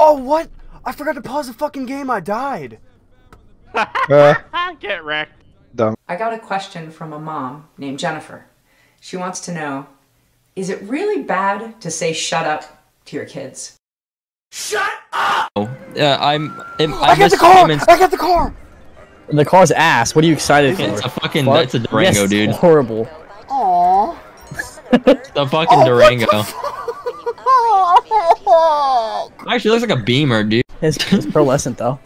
Oh, what? I forgot to pause the fucking game. I died. Uh, Get wrecked. I got a question from a mom named Jennifer. She wants to know Is it really bad to say shut up to your kids? shut up Yeah, I'm. I'm I got the car. I got the car. The car's ass. What are you excited for? It's a fucking. Fuck. That's a Durango, Yes, dude. Horrible. Aww. The fucking Durango. Actually, looks like a Beamer, dude. It's, it's pearlescent though.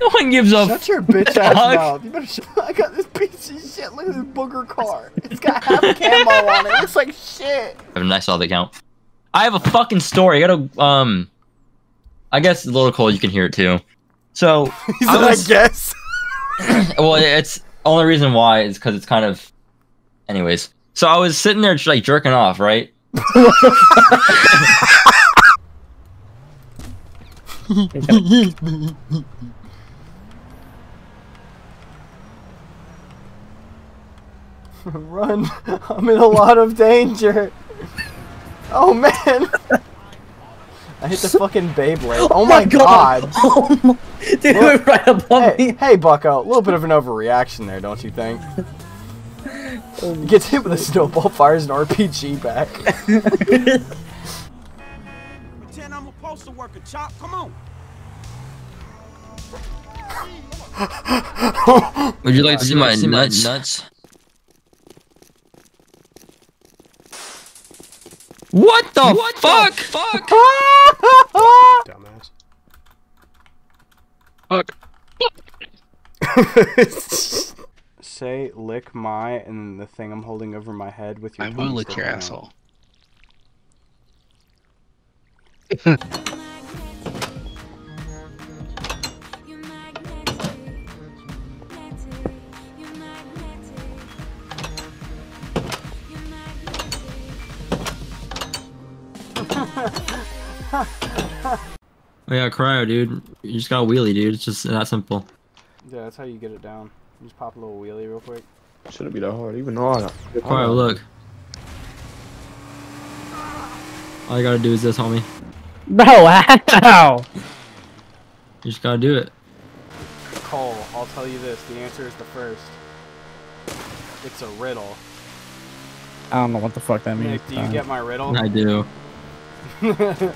No one gives up. Shut your bitch ass mouth. You better shut. I got this piece of shit. Look at this booger car. It's got half a camo on it. It looks like shit. I saw the count. I have a fucking story. I gotta. Um. I guess a little cold. You can hear it too. So. He I said, I was- guess. well, it's only reason why is because it's kind of. Anyways, so I was sitting there just, like jerking off, right? Run. I'm in a lot of danger. Oh man. I hit the fucking Beyblade. Oh, oh my god. Oh my, dude, right above Hey, me. hey, Bucko. A little bit of an overreaction there, don't you think? He gets hit with a snowball, fires an RPG back. Pretend I'm a Chop. Come on. Would you like to see my nuts? Nuts. What the fuck? fuck? Dumbass. Fuck. Say lick my and the thing I'm holding over my head with your I will lick sticking your out. asshole. Oh yeah, cryo, dude. You just got a wheelie, dude. It's just that simple. Yeah, that's how you get it down. You just pop a little wheelie real quick. shouldn't be that hard. Even though I. Cryo, look. All you gotta do is this, homie. Bro, how? You just gotta do it. Cole, I'll tell you this. The answer is the first. It's a riddle. I don't know what the fuck that means. Nick, do you Uh, get my riddle? I do.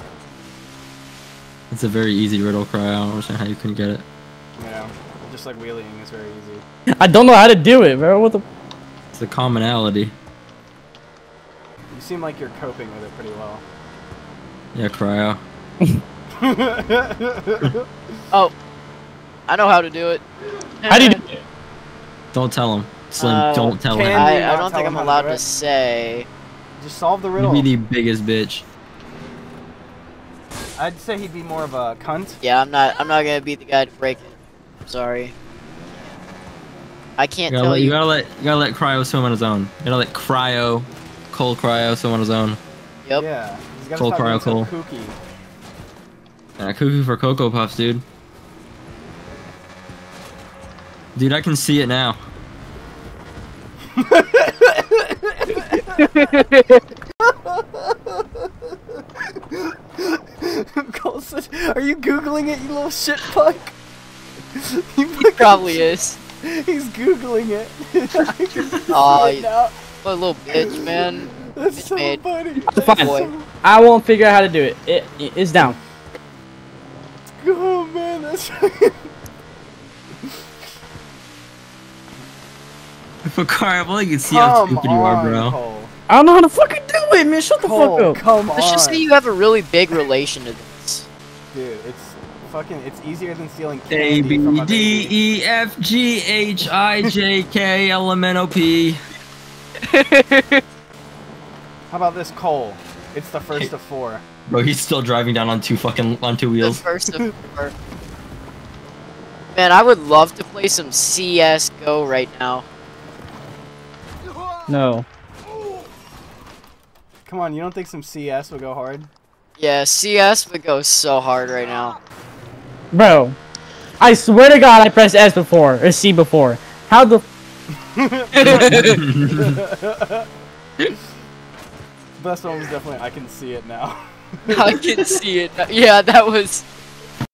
It's a very easy riddle, cryo. I don't understand how you couldn't get it. yeah, just like wheeling is very easy. I don't know how to do it, bro. What the? It's a commonality. You seem like you're coping with it pretty well. Yeah, cryo. Oh, I know how to do it. How do you? Do it? Don't tell him. Slim, Uh, don't tell him. I, I don't think I'm how to allowed to say. Just solve the riddle. You'd riddle. be the biggest bitch. I'd say he'd be more of a cunt. Yeah, I'm not. I'm not gonna be the guy to break it. I'm sorry. I can't gotta, tell let, you. you gotta let you gotta let cryo swim on his own. You gotta let cryo, cold cryo swim on his own. Yep. Yeah. He's gotta Cole stop being Cryo so Cole. kooky. Yeah, cuckoo for cocoa puffs, dude. Dude, I can see it now. Cole said, "Are you googling it, you little shit fuck?" He probably is. He's googling it. I can see Aw, it you- now. What a little bitch, man. That's It's so made. funny. Fine. Boy. I won't figure out how to do it. It it's down. Oh man, that's. For cryo, well, you can see how Come stupid you are, bro. Cole. I don't know how to fucking do it, man. Shut the Cole, fuck up. come Let's just on. say you have a really big relation to this. Dude, it's fucking. It's easier than stealing A candy from B a D baby. E F G H I J K L M N O P. How about this, Cole? It's the first of four. Bro, he's still driving down on two fucking on two wheels. The wheels. first of four. Man, I would love to play some CS:GO right now. No. Come on, you don't think some CS would go hard? Yeah, CS would go so hard right now. Bro, I swear to God, I pressed S before or C before. How the? best one was definitely I Can See It Now. I Can See It. Yeah, that was...